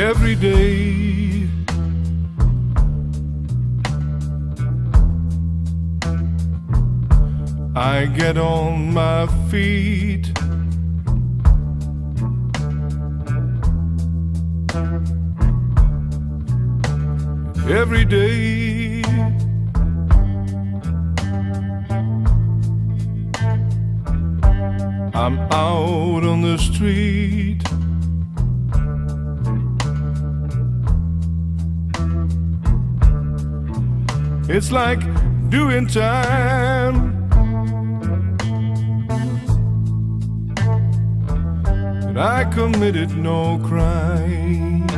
every day. I get on my feet. Every day. I'm out on the street. It's like doing time. But I committed no crime.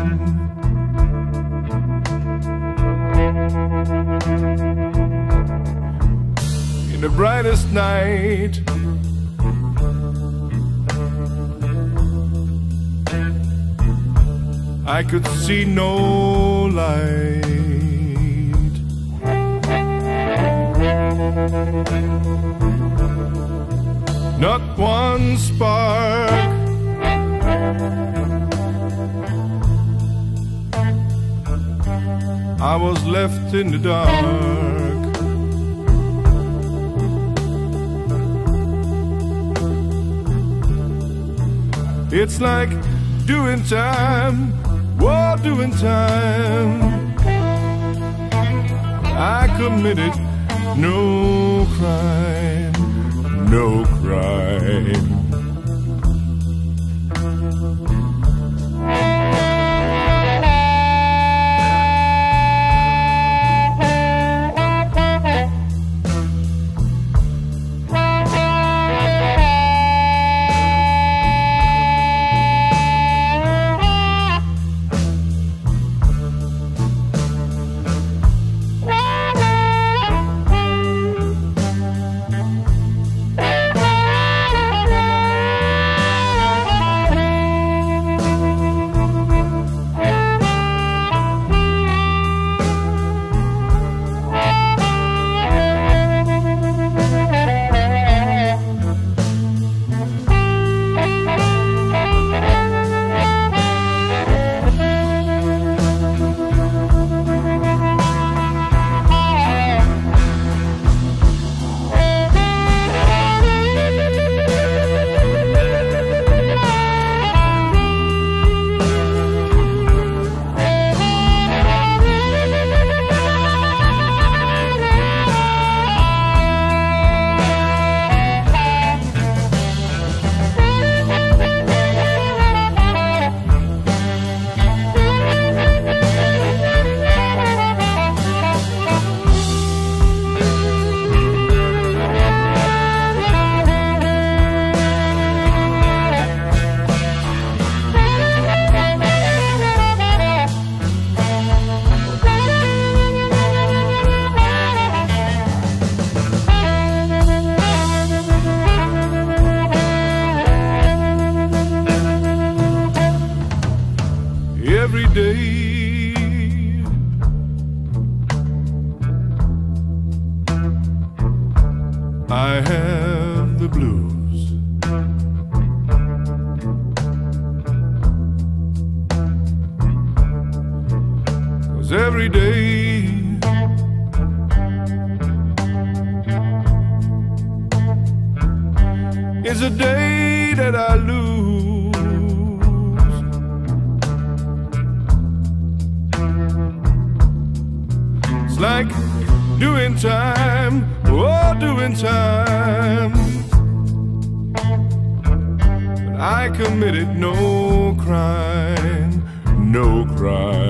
In the brightest night. I could see no light. Not one spark. I was left in the dark. It's like doing time, whoa, doing time. I committed no crime, no crime. Every day is a day that I lose. It's like doing time, oh, doing time. But I committed no crime, no crime.